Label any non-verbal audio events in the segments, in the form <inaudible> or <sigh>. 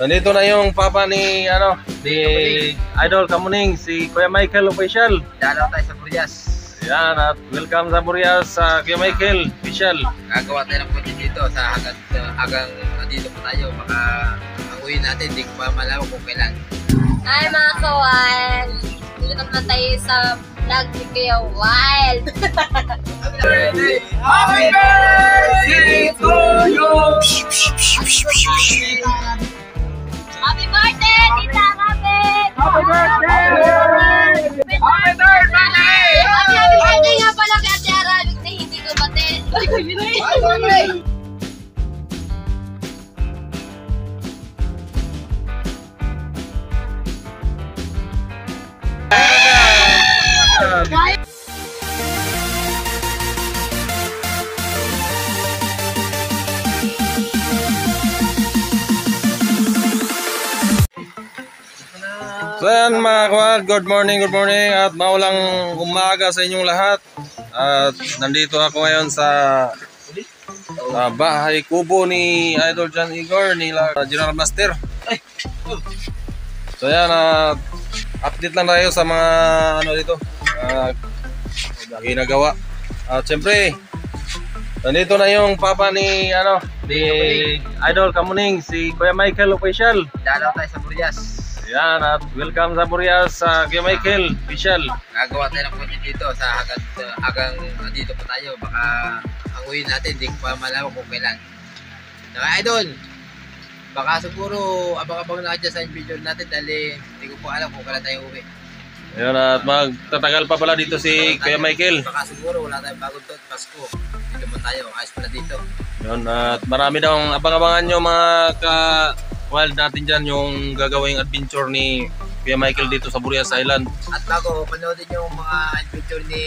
Nandito na yung papa ni ano, ni Idol Kamuning, si Kuya Michael Official. Dalaw tayo sa Burias. Yan at welcome sa Burias sa Kuya Michael Official. Gagawa tayo ng content dito sa hanggang, hanggang nandito pa tayo. Baka uwi natin, hindi ko pa malaman kung kailan. Hi mga kawan! Dito naman tayo sa vlog ni Kuya Wild. <laughs> Happy birthday to you! Happy birthday, Tita Kapit! Happy birthday! Happy birthday! Happy happy birthday nga pala kay Ate Arabik na hindi ko bate. So yan mga kawad, good morning, good morning at maulang umaga sa inyong lahat. At nandito ako ngayon sa sa bahay kubo ni Idol John Igor nila General Master. So yan, at update lang tayo sa mga ano dito, uh, ginagawa. At syempre, nandito na yung papa ni ano, ni Idol Kamuning, si Kuya Michael Official. Dalaw tayo sa Burias. Yan at welcome sa Burias sa Kuya Michael Official. Gagawa tayo ng content dito sa hanggang, hanggang nandito pa tayo. Baka ang uwi natin, hindi ko pa malaman kung kailan. Saka idol, baka siguro abang-abang na dyan sa video natin dahil hindi ko po alam kung kailan tayo uwi. Yan at magtatagal pa pala dito si Kuya Michael. Baka siguro wala tayong bagong taon, Pasko. Dito mo tayo, ayos pala dito. Yun at marami daw ang abang-abangan nyo mga ka wild natin dyan yung gagawing adventure ni Kuya Michael dito sa Burias Island. At bago, panoodin yung mga adventure ni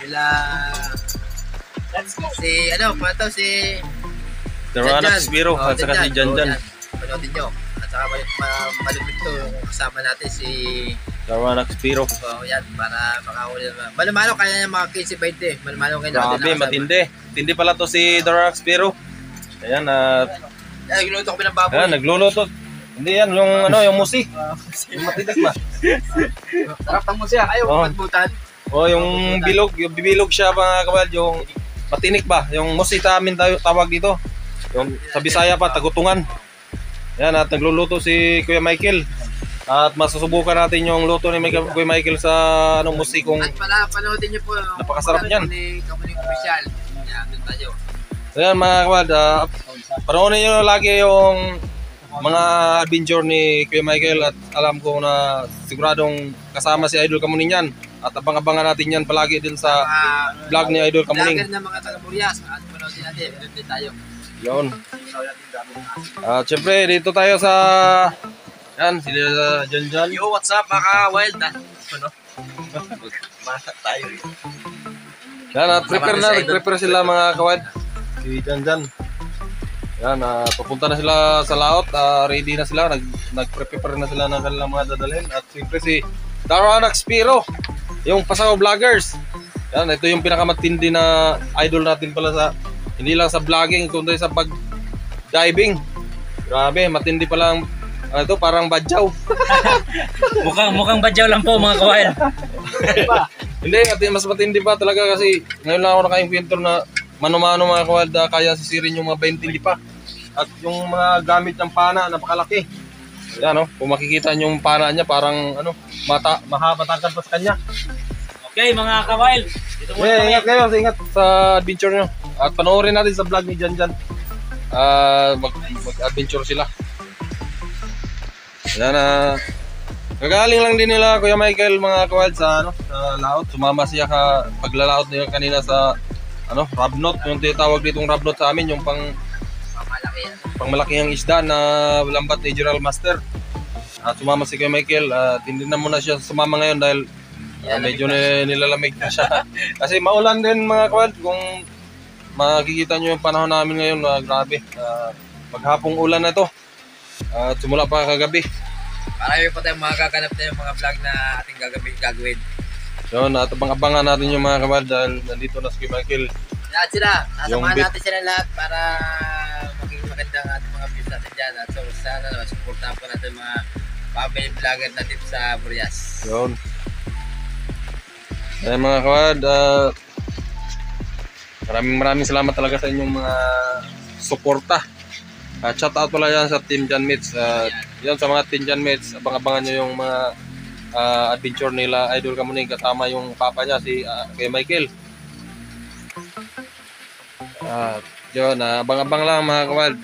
nila si ano, pa to si The Ronax Biro Oh, at saka si Jan Jan. Panoodin nyo. At saka mal- ma- malupit to yung kasama natin si The Ronax Biro. oh, yan, para makahuli naman. Malumalo kaya yung mga 15-20. Malumalo kayo Grabe, matindi. Matindi pala to si The Ronax Biro. Ayan at Ay, ginuto kami ng baboy. ayan, nagluluto. Hindi yan, yung ano, yung musi. <laughs> Yung matigas ba? <laughs> Sarap ng musya. Ayaw Oh. oh. magbutan. O yung bilog, yung bibilog siya mga kawild, yung matinik ba? Yung musi ta amin tayo tawag dito. Yung sa Bisaya pa, tagutungan. Yan at nagluluto si Kuya Michael. At masusubukan natin yung luto ni Kuya Michael sa anong musi kung At pala, panoodin nyo po. Napakasarap niyan. Ni Kamuning Official. Yan, doon tayo. So yan mga kawild, uh, panoorin nyo lagi yung mga adventure ni Kuya Michael at alam ko na siguradong kasama si Idol Kamuning yan. At abang-abangan natin yan palagi din sa Mga vlog ni Idol Kamuning. vlogger ng mga taga-Burias. At panoodin natin. Doon din tayo. Yun. At syempre, dito tayo sa... Yan, sila dyan dyan. Yo, what's up mga wild? Ah, Ano? <laughs> Masak tayo. eh. Yan, at prepare na. Prepare sila mga kawad. Si dyan. Yan, ah, papunta na sila sa laot. ah, ready na sila. Nag, nag-prepare na sila ng kanilang mga dadalhin. At syempre si Daranax Piro. Yung Pasaw Vloggers. Yan, ito yung pinakamatindi na idol natin pala sa... Hindi lang sa vlogging, kundi sa pag diving. Grabe, matindi pala ang ano ito, parang badyaw. <laughs> Mukhang mukhang badyaw lang po mga kawail. <laughs> Hindi, at mas matindi pa talaga kasi ngayon lang ako naka-encounter na mano-mano mga kawalda kaya sisirin yung mga 20 pa. At yung mga gamit ng pana, napakalaki. Yan no, kung makikita nyo yung pana niya parang ano, mata, mahamatangkad pa sa kanya. Okay mga kawail. Dito muna Yeah, ingat kayo, ingat sa adventure nyo. At panoorin natin sa vlog ni Jan Jan. Ah, mag, mag-adventure sila. Yan na. Gagaling lang din nila Kuya Michael mga kawad sa ano sa laot. Sumama siya ka paglalaot niya kanina sa ano, rabnot, yung tinatawag ditong rabnot sa amin, yung pang Pamalaki yan. pangmalakihang isda na lambat ni General Master. At sumama si Kuya Michael, at hindi na muna siya sumama ngayon dahil ah, medyo ni- nilalamig na siya. <laughs> Kasi maulan din mga kawad, kung makikita nyo yung panahon namin ngayon, ah, grabe. Ah, maghapong ulan na to. At simula pa kagabi. Marami pa tayong mga gaganap na yung mga vlog na ating gagawin. gagawin. Yun, at abang-abangan natin yung mga kawad dahil nandito na si Michael. Lahat sila. Yung Sasamahan bit- natin sila lahat para maging magandang ating mga views natin dyan. At so, sana naman, supportahan po natin mga family vlogger natin sa Burias. Yun. Ay mga kawad, ah, maraming maraming salamat talaga sa inyong mga suporta. At shout out pala yan sa Team Jan Mates. Uh, yan sa mga Team Jan Mates, abang-abangan nyo yung mga ah, adventure nila Idol Kamuning kasama yung papa niya si ah, kay Michael. At yun, ah, abang-abang lang mga kawad.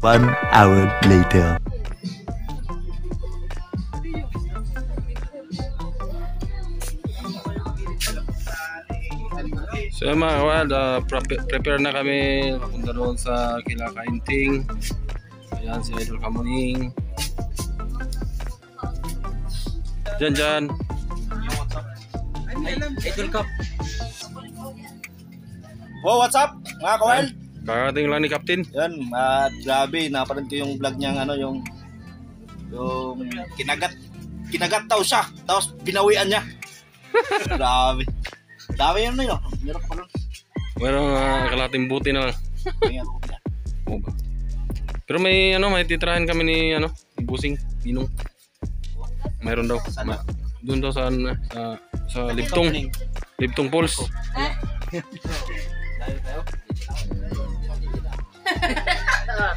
One hour later. So mga kawad, ah, prep- prepare na kami papunta doon sa Kila Kainting. Ayan si Idol Kamuning. Diyan dyan. Idol Cup. Oh, what's up, mga kawal? Karating lang ni Captain. Yan, at grabe, napanood ko yung vlog niya, ano, yung, yung kinagat, kinagat daw siya, tapos binawian niya. <laughs> grabe. Dami yun na yun. Meron pa nun. Merong uh, kalating buti na lang. Ba? Pero may ano, may titirahan kami ni ano, Busing, Binong. Mayroon daw. Ma- doon daw sa ano, sa sa Libtong, Libtong Falls. <laughs>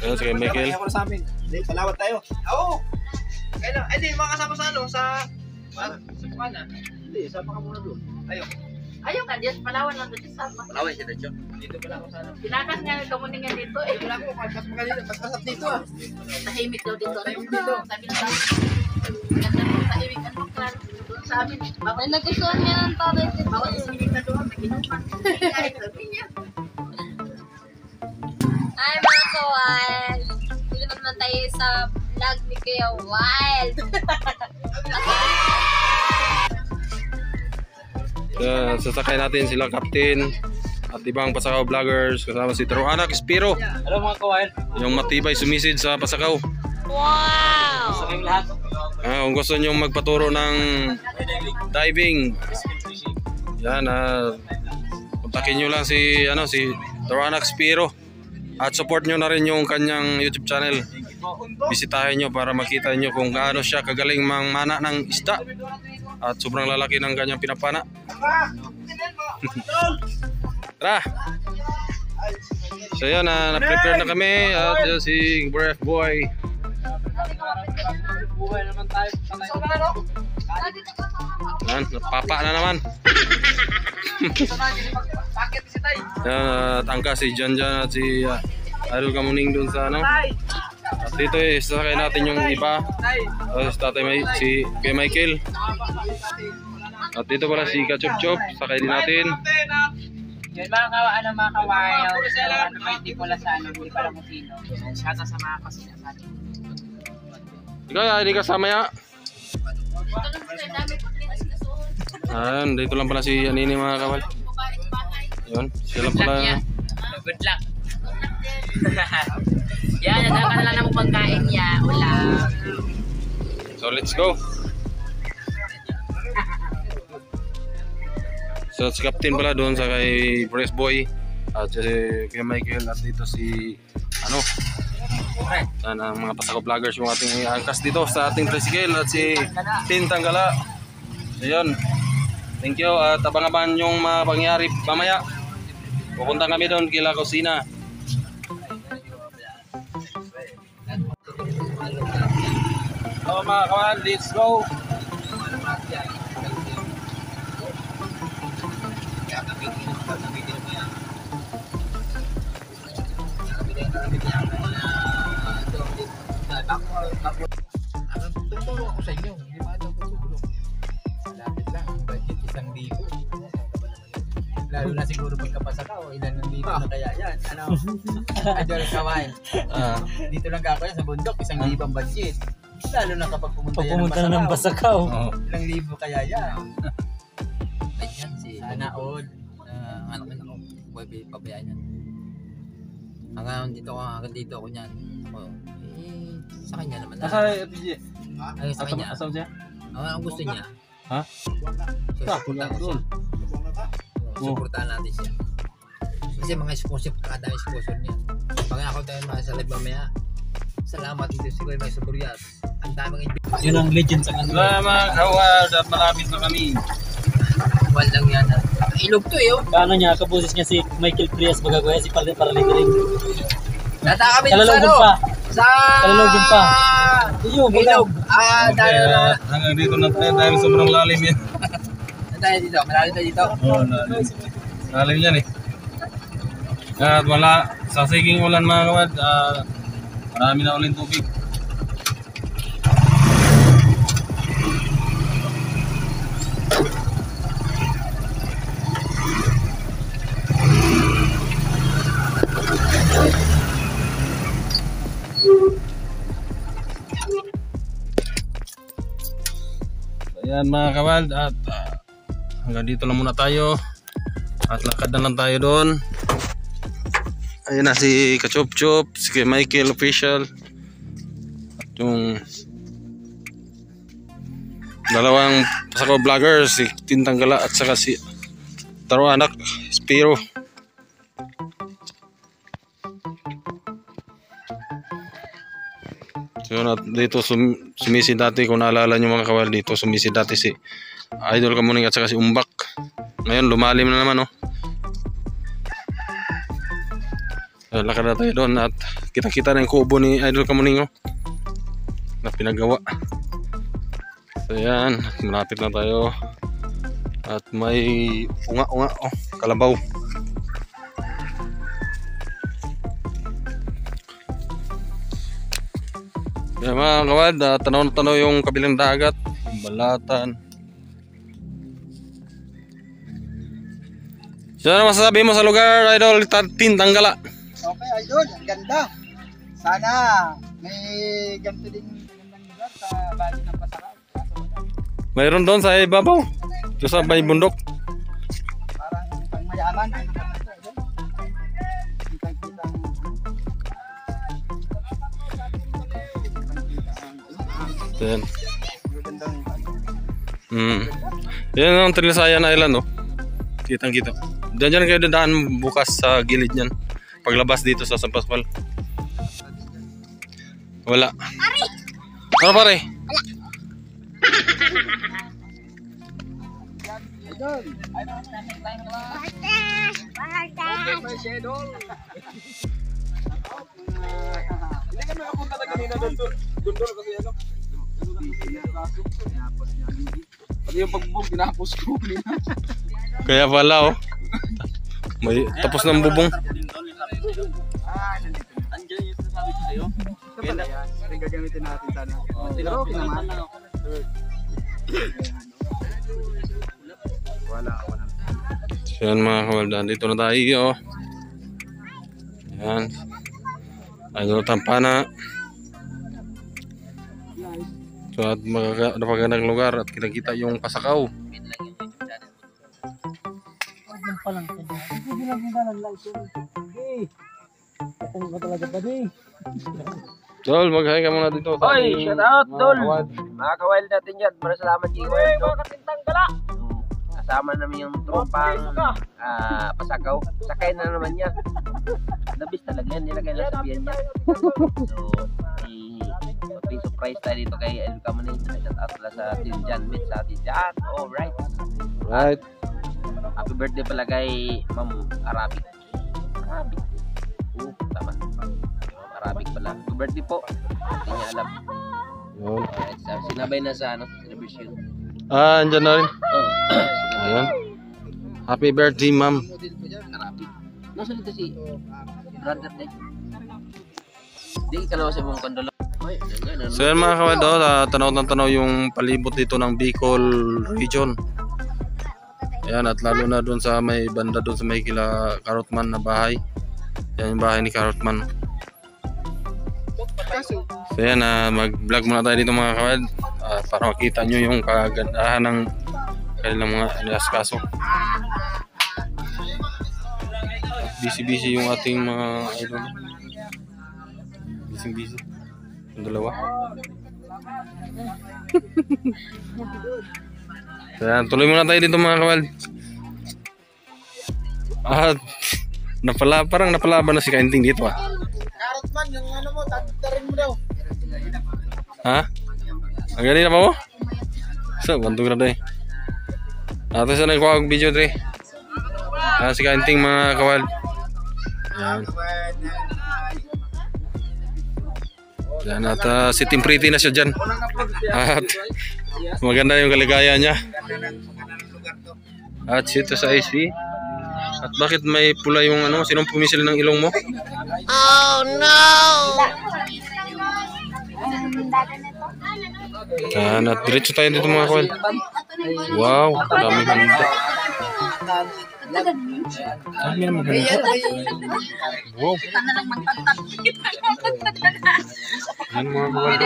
Ayun si Michael. Ko na sa amin. Hindi, salawat tayo. Oo! Kailan? Eh, di, mga kasama sa ano, sa... Sa Bukana. Hindi, sama ka muna doon. Ayaw ka, Diyos, Palawan lang doon sa Palawan siya na Dito pala ako sa ano. Pinakas nga ng kamuningan dito eh. Wala ko, mas mas magaling, mas masap dito ah. Tahimik daw dito. Tahimik dito. Sabi nila. Ganda mo, tahimik ang baklan. Doon sa amin. Bawal nagustuhan niya ng tatay. Bawal isang kita doon. Naginuman. <laughs> Kahit sabi niya. Hi mga kawan! Dito naman tayo sa vlog ni Kuya Wild. Uh, sasakay natin sila Captain at ibang pasakaw vloggers kasama si Taruanak Spiro. Hello mga kawain. Yung matibay sumisid sa pasakaw. Sa kayong lahat. Ah, kung gusto nyo magpaturo ng diving, yan, ah, kontakin nyo lang si, ano, si Taruanak Spiro. At support nyo na rin yung kanyang YouTube channel. Bisitahin nyo para makita nyo kung gaano siya kagaling mang mana ng isda. At sobrang lalaki ng kanyang pinapana. <laughs> Tara! So yan, ah, na-prepare na kami. At yan si Bref Boy. Buhay naman tayo. Yan, napapa na naman. <laughs> Si? Yan, at angka si Jan Jan at si uh, Idol Kamuning dun sa ano. At dito eh, sasakay natin yung iba. Tapos tatay may, si kay Michael. At dito pala si Kachup Chop, sakay din natin. Yun mga kawa, ano mga kawayaw, ano may hindi ko sa ano, hindi pala kung sino. Shout out sa mga kasina sa atin. Ikaw, hindi kasama ya. Lang. Ayan, dito lang pala si Anini mga kawal. Yun, sila pala. Good luck. <laughs> Yan, nadala ka na lang ng pagkain niya, ulam. So let's go. So si Captain pala doon sa kay Press Boy at si kay Michael at dito si ano yan ang mga pasako vloggers yung ating angkas dito sa ating tricycle at si Tin Tanggala. So yun. Thank you at abang-abangan yung mga pangyari mamaya. Pupunta kami doon kila Kusina. So mga kawan, let's go! ako, ako, ang tuturo ako sa inyo, hindi ba daw tuturo? Malapit lang, budget isang libo. Lalo na siguro pagkapasa ka o ilan ng libo na kaya yan. Ano? Adol Kawain. Uh, dito lang ako yan sa bundok, isang uh, libang budget. Lalo na kapag pumunta, pag pumunta yan ng Basakaw. Ilang libo kaya yan. Ayan si Anaod. Uh, ano man ako, pabayaan yan. Hanggang dito ako, hanggang dito ako niyan. Oh, sa kanya naman. Asa na. FG? Ay, sa kanya. Asam siya? Ano ang gusto niya? Ha? Susuportahan ko siya. Oh. Susuportahan natin siya. Kasi mga sponsor, kadami sponsor niya. Pag ako tayo mga sa live mamaya, salamat dito si Kuya May Suburyat. Ang daming Yun ang legend sa kanila. Wala mga kawad at malapit na kami. individual lang yan. Ilog to eh. oh. Kaano niya, kabusis niya si Michael Prias magagawa si Parli Paralitiring. Nata kami sa ano? pa. Sa... Kalalogon pa. Iyo, Ilog. Ah, dahil Kaya na. hanggang dito na tayo dahil sobrang lalim yan. <laughs> Tayo dito? Malalim tayo dito. Oo, lalim. Lalim yan eh. At wala, sa siging ulan mga kawad, ah, marami na ulit tubig. Ayan mga kawad at ah, hanggang dito lang muna tayo. At lakad na lang tayo doon. Ayun na si Kachup Chup si Michael official. At yung dalawang pasako vlogger si Tintang Gala at saka si Taro Anak Spiro yun, at dito sum, sumisid dati kung naalala nyo mga kawal dito sumisid dati si Idol Kamuning at saka si Umbak. Ngayon lumalim na naman oh. So, lakad na tayo doon at kita-kita na yung kubo ni Idol Kamuning oh. Na pinagawa. So yan, malapit na tayo. At may unga-unga oh, kalabaw. Kaya mga kawad, uh, tanaw-tanaw yung kabilang dagat, balatan. So ano masasabi mo sa lugar, Idol Tin Tanggala? Okay, idol. Ang ganda. Sana may ganito din magandang lugar sa bali ng wala. Mayroon doon sa ibabaw. Doon sa may bundok. Parang pang mayaman. Ano So, yan. magandang Mm. Yan ang Trilasayan Island, oh. Kitang kita. Diyan dyan kayo dadaan bukas sa gilid niyan. Paglabas dito sa San Pascual. Wala. Ano pare? Kaya pala, oh. May tapos ng bubong. Ganda. Ito gagamitin natin sana. Pero okay naman. Wala, wala. So yan mga kawaldan, dito na tayo. Oh. Yan. Ayun tampana. So at napagandang lugar at kita-kita yung pasakaw. Dol, mag-hi ka muna dito. Oy, shout out, mga Dol. Mga kawild natin dyan, maraming salamat kay Kawild. Uy, katintang gala! Kasama namin yung tropang ah, pasakaw. Sakay na naman niya. Labis talaga yan, nilagay lang sa biyan niya. <laughs> So, surprise tayo dito kay El. Shout out pala sa Team Jan Mit sa atin dyan. Alright. Right. Happy birthday pala kay Ma'am Arabic. Arabic. Oo, tama. Ma'am Arabic pala. Happy birthday po. Hindi niya alam. Yun. Alright, so, sinabay na sa ano, celebration. Ah, andyan na rin. Oh, Ayan. Happy birthday, ma'am. Arabic. Nasaan dito si brother day? Di kalawa sa mong kondola. So yan mga kawad, oh, ah, tanaw ng tanaw yung palibot dito ng Bicol region. Ayan, at lalo na doon sa may banda doon sa may kila Karotman na bahay. Yan yung bahay ni Karotman. So yan, ah, mag-vlog muna tayo dito mga kawad ah, para makita nyo yung kagandahan ng kanilang mga inaskaso. Busy-busy yung ating mga idol. Busy-busy. Yung dalawa. <laughs> yan, tuloy muna tayo dito mga kawal. At napala, parang napalaban na si Kainting dito ah. Carrot man, yung ano mo, tatarin mo daw. Ha? Ang galing na pa mo? So, bantog na tayo. Ato sa nagkuha ang video dre. Ah, si Kainting mga kawal. Yan. Yan at ah, si Tim Pretty na siya dyan. At maganda yung kaligaya niya. At sito sa IC. At bakit may pula yung ano? Sinong pumisil ng ilong mo? Yan at diretso tayo dito mga kawal. Wow, dami ganda. Dami naman ganda. Wow. Yan mga kawal.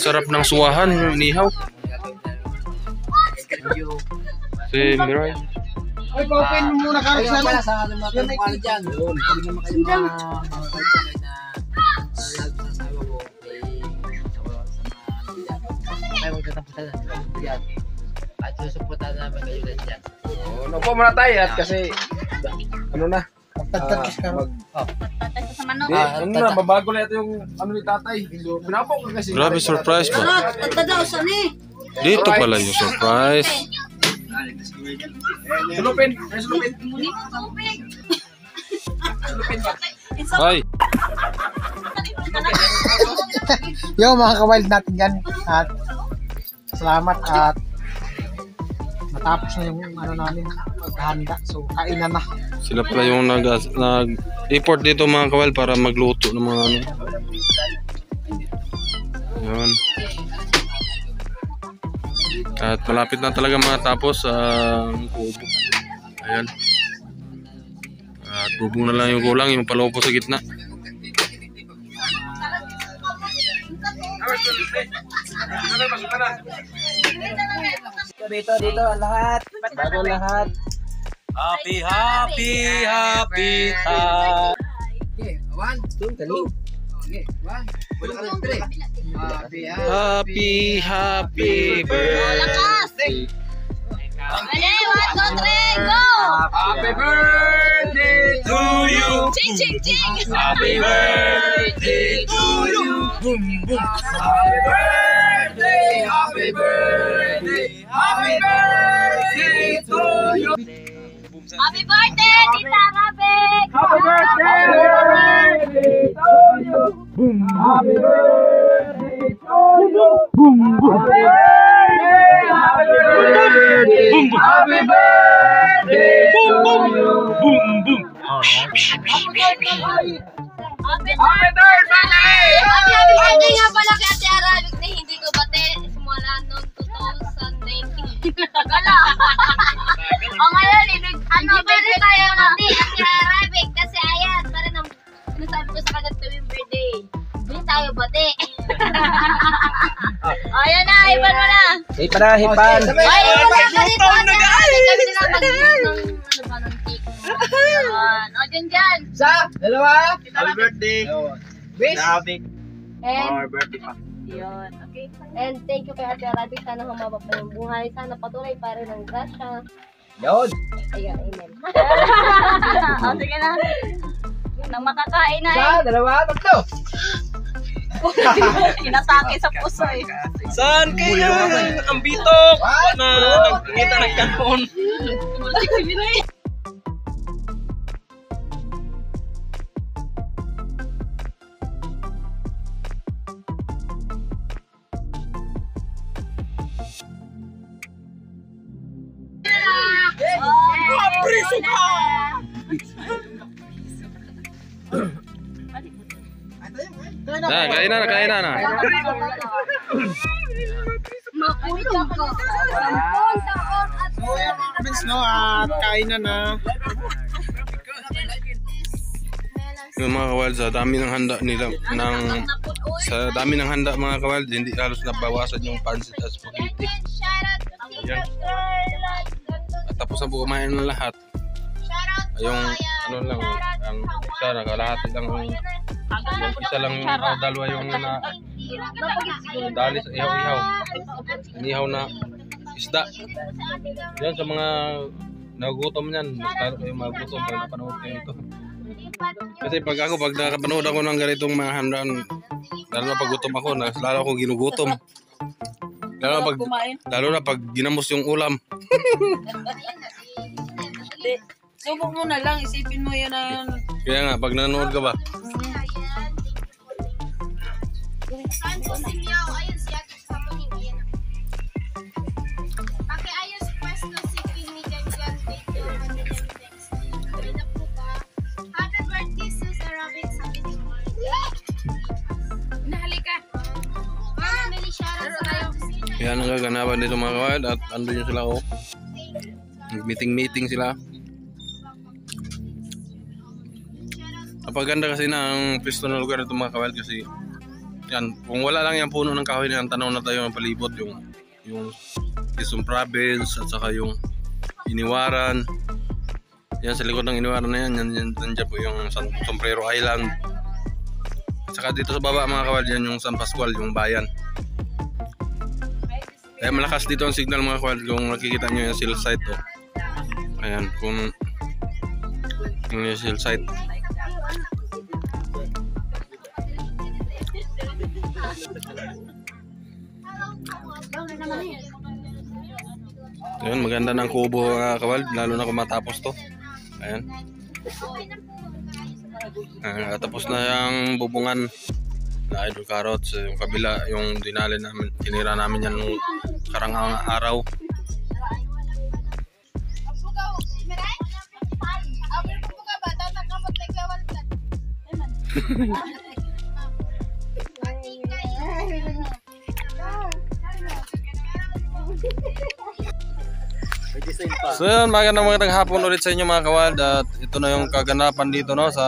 Sarap ng suwahan, nihaw. Si Miray. Ay, pa-open mo muna Ayun sana. pala sa ano mga kapal dyan. Pag naman kayo mga mga kapal na nag sa asawa ko, eh, mga mga ay magtatapusan na sa yan. Susuportahan namin kayo din dyan. Upo muna tayo at kasi ano na, Tagtag kasi carrot. Patay sa manok. Ah, ano na, babago na ito yung ano ni tatay. So, pinapok ko kasi. Grabe surprise ba? Tadadaw sa ni. Dito pala yung surprise. Sulupin, ay sulupin. Muni mo tubig. Ay, Yo, mga kawild natin yan. At salamat at matapos na yung ano namin maghanda. So, kainan na. sila pala yung nag, nag report dito mga kawal para magluto ng mga ano. Yun. At malapit na talaga matapos ang kubo. Ayan. At bubong na lang yung kulang, yung palopo sa gitna. Dito, dito, lahat. Bago lahat. Happy, happy, happy time. Okay, one, two, three. Okay, one, two, three. Happy, Happy, happy birthday. Ready? One, two, three, go! Happy birthday to you. Ching, ching, ching! Happy birthday to you. Boom, boom. Happy birthday, happy birthday, happy birthday to you. Happy birthday, Tita Rabik! Happy birthday to you. Boom. Happy birthday to you. Boom, boom. Happy birthday, happy birthday, boom, boom. Happy birthday boom, boom. Boom, boom. Happy birthday! Happy birthday! Happy, happy birthday nga pala kay Ate Arabik na hindi ko bate simula noong 2019. Gala! o ngayon, ibig, ano, pwede tayo bati Ate Arabik kasi ayan, parang nang sinasabi ko sa kanya tuwing birthday. Hindi tayo bati. <laughs> ayan na, iban mo na. Hey, para hipan. Ay, wala ka dito, Arabik. Kami na lang mag ng, ano ba, ng cake. O, dyan, dyan. Isa, dalawa. Happy birthday. Wish. David. And, birthday pa. Yun. And thank you kay Ate Arabic. Sana humaba pa yung buhay. Sana patuloy pa rin ang grasya. Yun. Ayan, amen. <laughs> o, sige na. Nang makakain na Isa, dalawa, tatlo. eh. <laughs> Inatake sa puso eh. Saan kayo ang bitok na nagkita ng kanon? Priso ka! Na, kain na, kain na na. Taon at no? At kain na na. Yung mga kawild, sa dami ng handa nila, ng, sa dami ng handa mga kawild, hindi halos nabawasan yung pancit at spaghetti. Ayan. At tapos na po kumain ng lahat. Yung ano lang, ang isa nakalahati lang yung, yung isa lang yung o dalawa yung na dali sa ihaw-ihaw. Inihaw na isda. Yan sa mga nagugutom niyan, mas lalo kayo magugutom pag napanood kayo ito. Kasi pag ako, pag nakapanood ako ng ganitong mga handaan, lalo na pag gutom ako, nas, lalo ako ginugutom. Lalo na pag, lalo na pag ginamos yung ulam. <laughs> Subok mo na lang, isipin mo yan na Kaya nga, pag nanonood ka ba, yan ang gaganapan dito mga kawad at andun yun sila oh. Meeting-meeting sila. Napaganda kasi na ang pisto na lugar nito mga kawad kasi yan, kung wala lang yung puno ng kahoy na tanaw na tayo ng palibot yung yung Quezon Province at saka yung Iniwaran. Yan sa likod ng Iniwaran na yan, yan, yan nandiyan po yung San Sombrero Island. At saka dito sa baba mga kawad yan yung San Pascual, yung bayan. Kaya malakas dito ang signal mga kawad kung nakikita nyo yung cell site to. Ayan, kung yung cell site. Ayan, maganda ng kubo mga kawal, lalo na kung matapos to. Ayan. Ah, tapos na yung bubungan na idol carrots, yung kabila, yung dinali namin, tinira namin yan nung karangang araw. <laughs> So yun, magandang magandang hapon ulit sa inyo mga kawad at ito na yung kaganapan dito no sa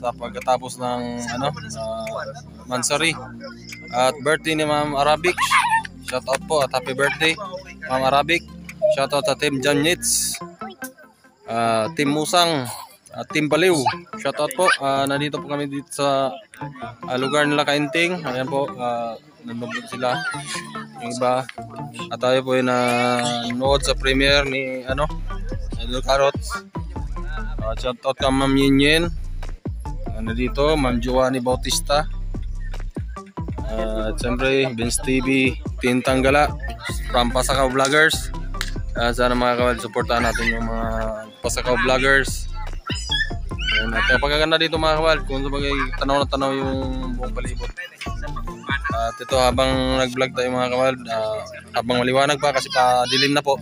sa pagkatapos ng ano uh, Mansari at birthday ni Ma'am Arabic. Shout out po at happy birthday Ma'am Arabic. Shout out sa Team Janits. Uh, Team Musang at Team Baliw. Shout out po. Uh, nandito po kami dito sa uh, lugar nila Kainting. Ayan po, uh, nandun sila. Iba. At tayo po ay nanood sa premiere ni ano, Idol Carrots. Uh, shout out ka Ma'am Yin Yin. Ano dito, Ma'am Joanny Bautista. Uh, at siyempre, Vince TV, Tintang Gala, from Pasakaw Vloggers. Uh, sana mga kawal, supportahan natin yung mga Pasakaw Vloggers. At pagkaganda dito mga kawal, kung sabagay tanaw na tanaw yung buong palibot. At ito habang nag-vlog tayo mga kawal, ah, habang maliwanag pa kasi pa dilim na po.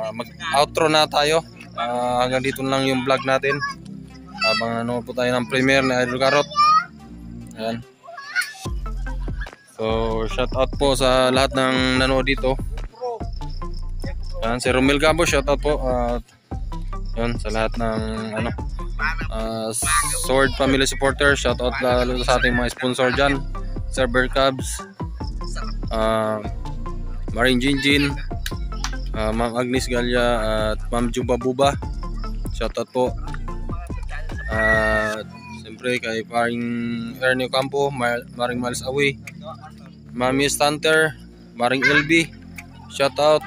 Ah, mag-outro na tayo. Ah, hanggang dito lang yung vlog natin. Habang ano po tayo ng premiere na Idol Carrot. Ayan. So, shout out po sa lahat ng nanood dito. Ayan, si Romel Gabo, shout out po. At yun, sa lahat ng ano, ah, Sword Family Supporter, shout out lalo sa ating mga sponsor dyan. Server Cubs, uh, Marine Jinjin, uh, Ma'am Agnes Galya at Ma'am Juba Buba. Shoutout po. At siyempre kay paring Ernie Campo, Mar Maring Miles Away, Mami Stunter, Maring LB. Shoutout.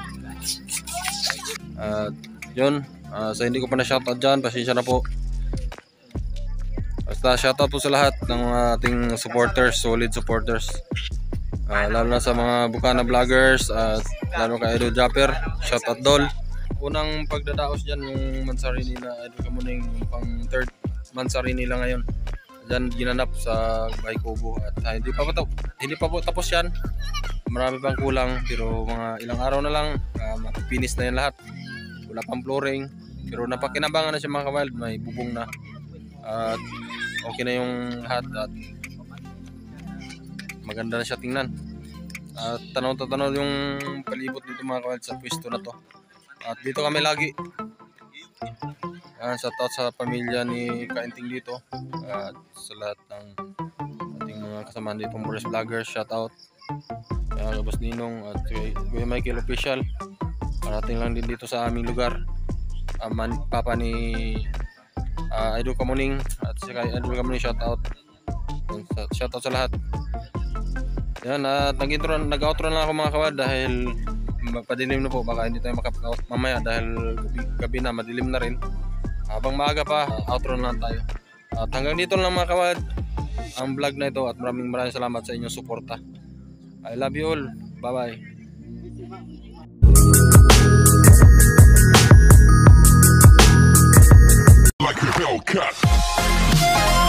At yun, uh, sa hindi ko pa na shoutout dyan, pasensya na po. Basta shoutout po sa lahat ng ating supporters, solid supporters. Ah, lalo na sa mga Bukana vloggers at lalo kay Idol Japper, shoutout Dol. Unang pagdadaos dyan yung mansari nila, Idol Kamuning, yung pang third mansari nila ngayon. Diyan ginanap sa Bahay Kubo at ah, hindi pa po hindi pa po tapos yan. Marami pang kulang pero mga ilang araw na lang uh, finish na yan lahat. Wala pang flooring pero napakinabangan na siya mga kawild, may bubong na. At okay na yung lahat at maganda na siya tingnan At tanaw-tanaw yung palibot dito mga kawad sa pwesto na to. At dito kami lagi. Yan, shout out sa pamilya ni Kainting dito. At sa lahat ng ating mga kasamahan dito, Boris Vlogger, shout out. Kaya Labas Ninong at kay Kuya Michael Official. Parating lang din dito sa aming lugar. Aman, papa ni ah, Idol Kamuning at si kay Idol Kamuning shout out. Shout out sa lahat. Yan, at nag-intro, nag-outro na ako mga kawad dahil magpadilim na po. Baka hindi tayo makap-out mamaya dahil gabi, gabi na, madilim na rin. Habang maaga pa, outro na lang tayo. At hanggang dito lang mga kawad ang vlog na ito at maraming maraming salamat sa inyong suporta. I love you all. Bye-bye. like a Hellcat.